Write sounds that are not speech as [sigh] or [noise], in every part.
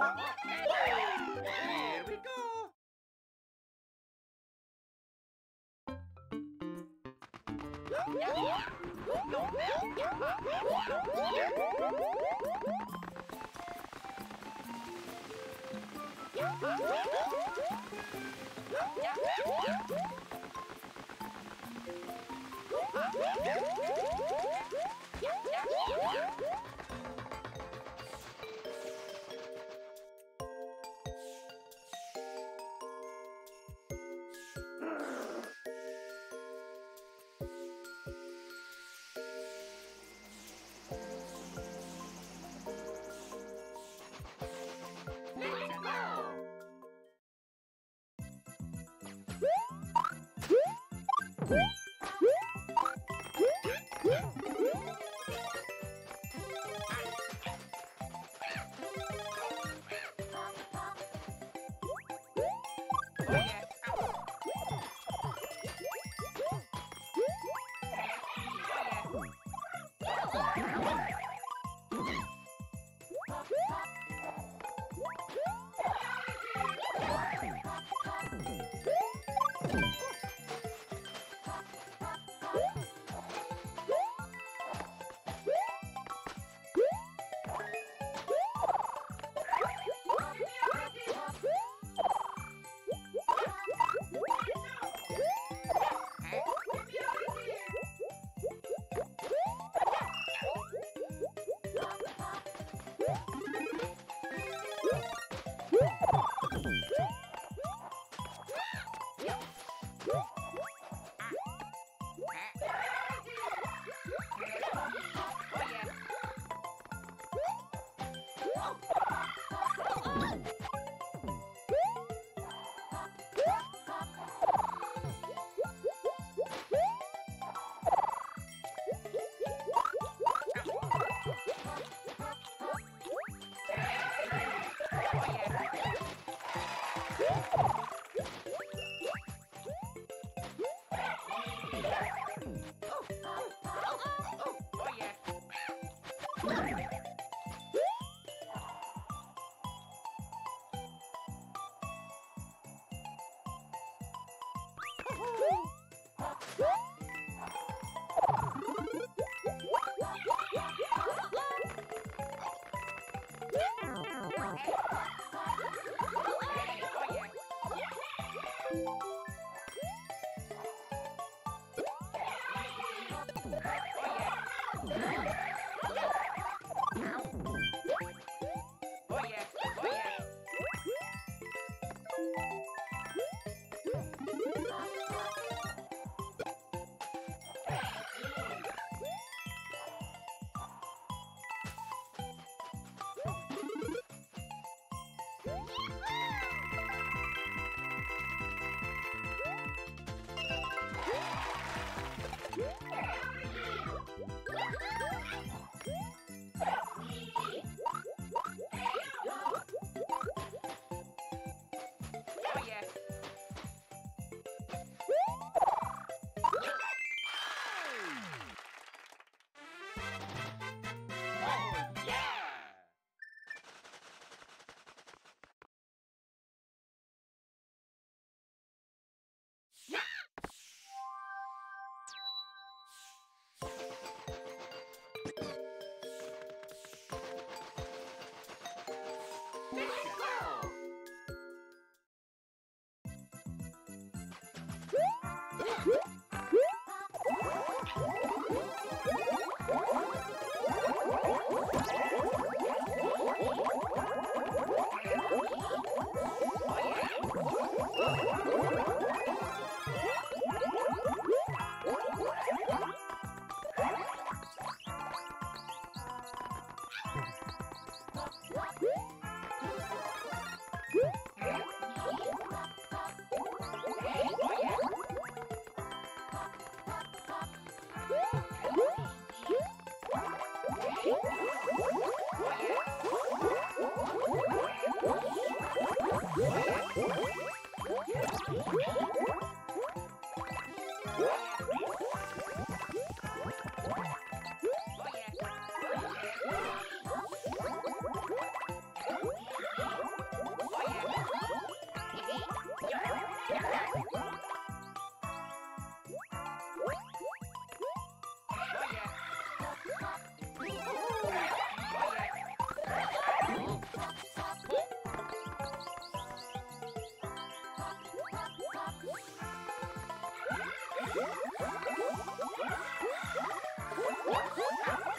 Here we go. Let's うん。 후! you Yeah! [laughs]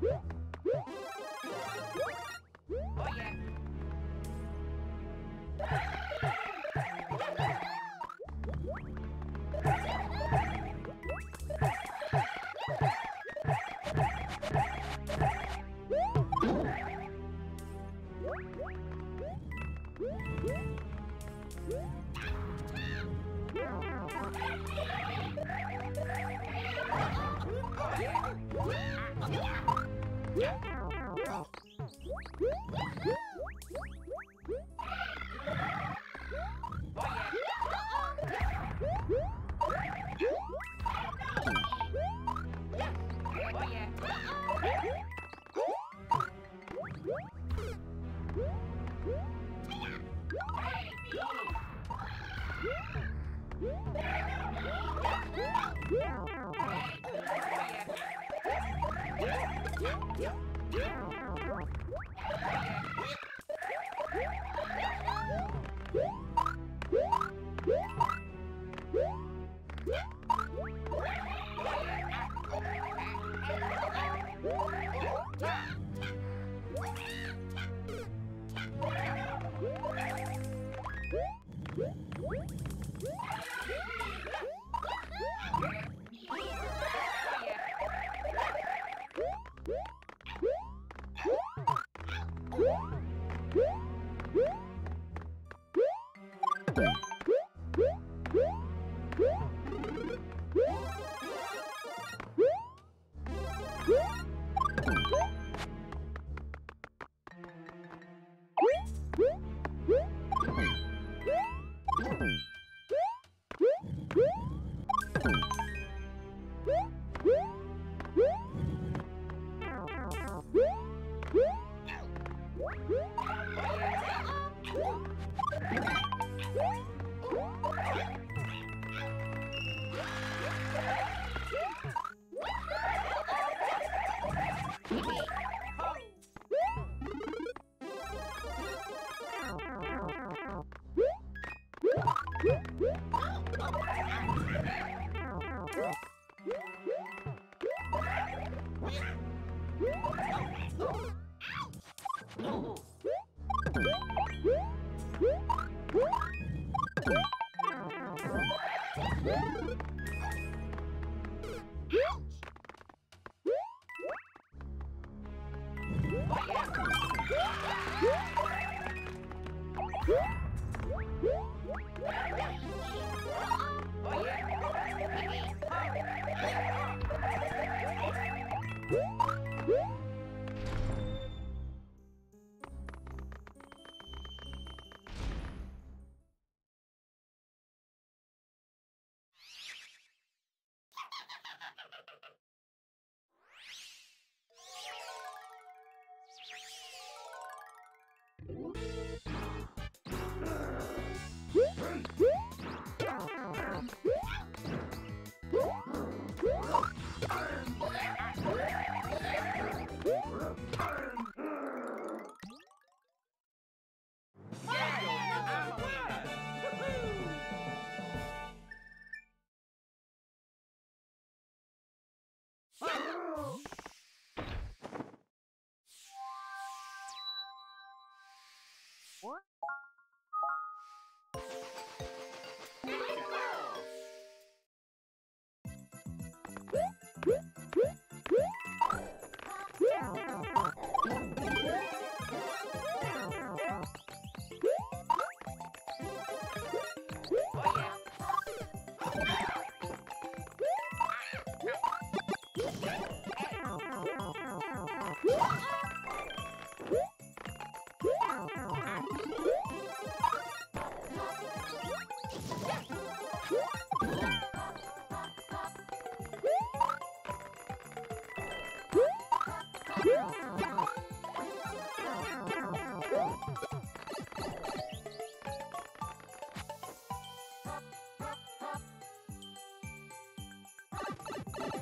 Woo! Yeah! Mm-hmm. Woo!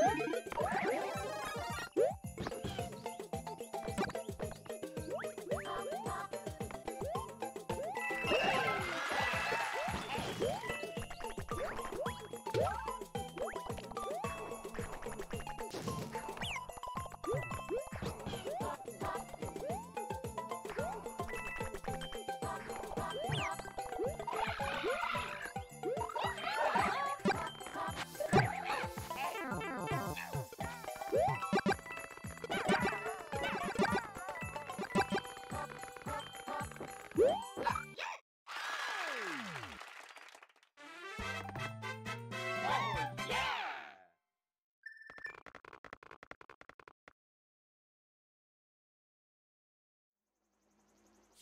yeah!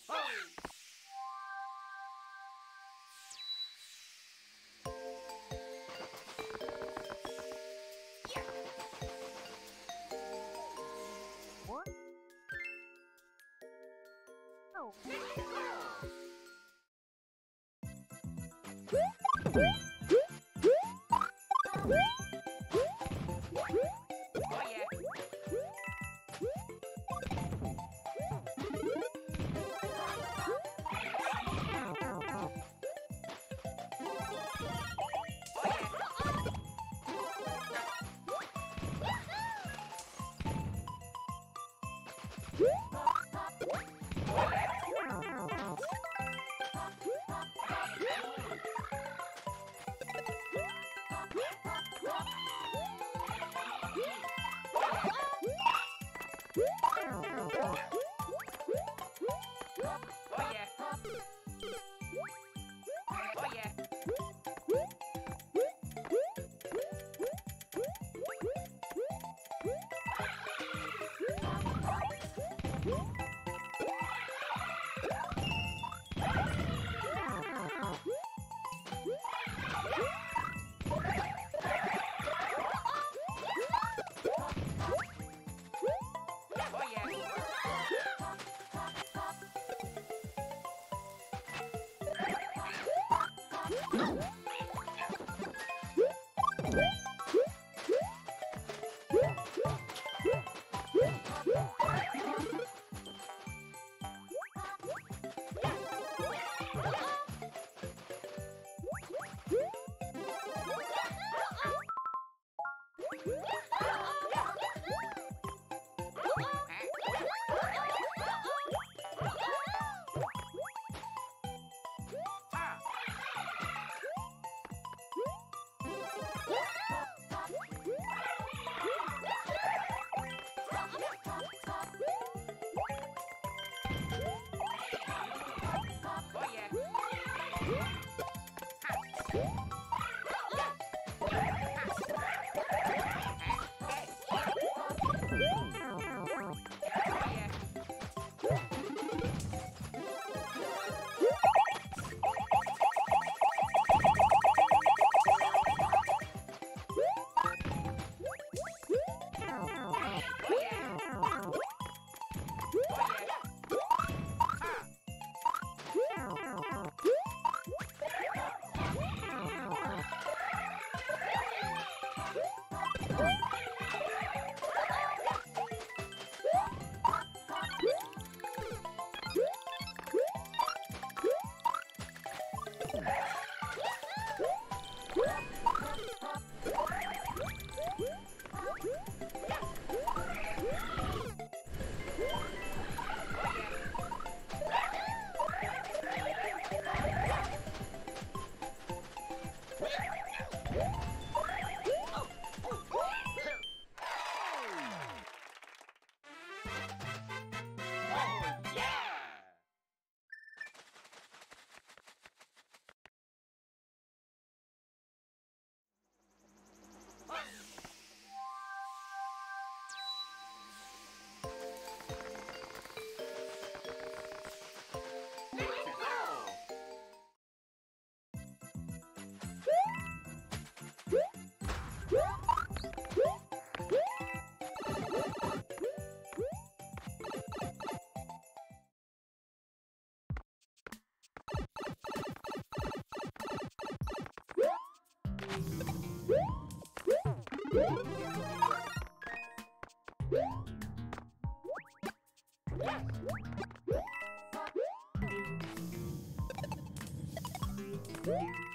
Oh! Oh, no! Oh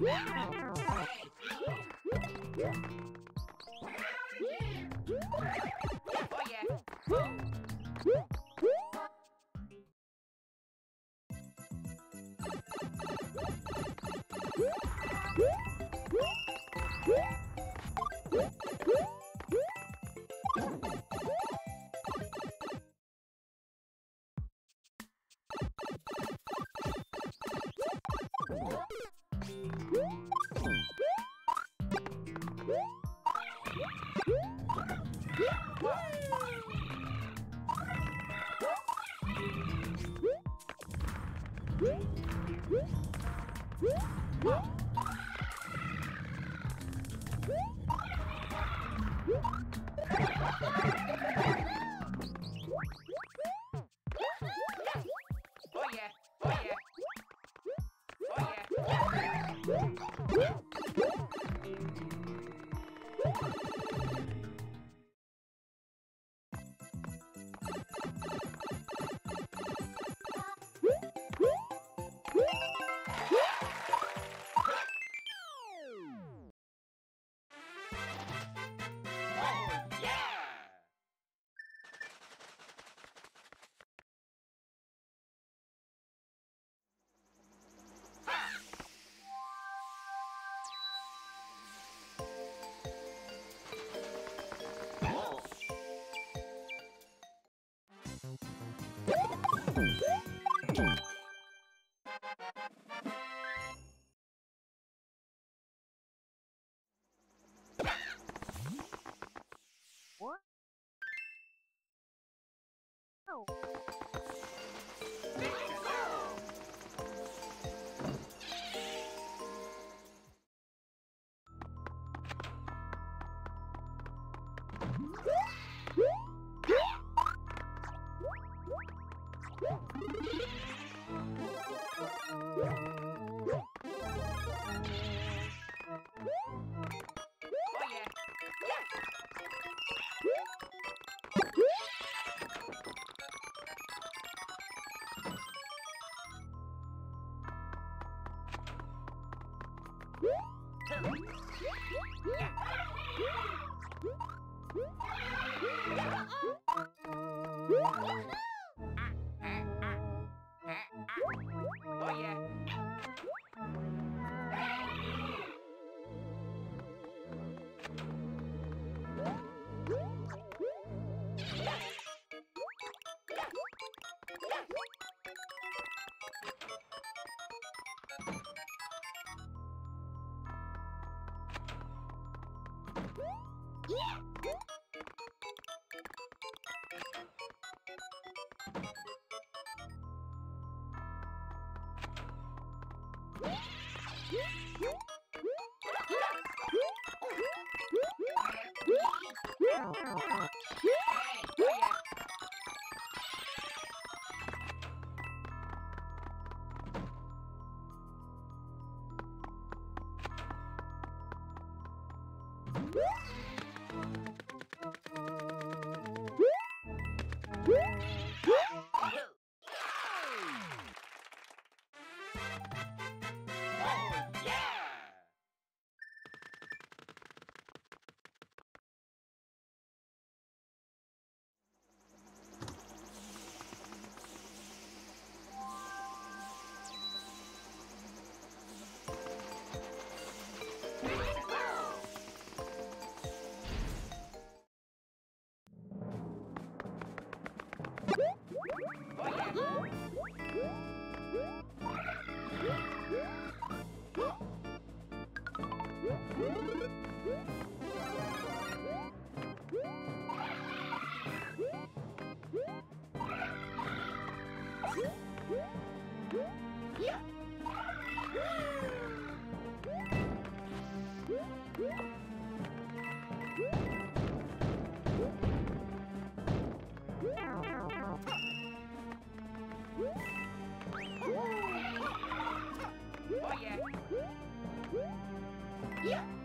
Oh Oh うん。Yeah! Yeah.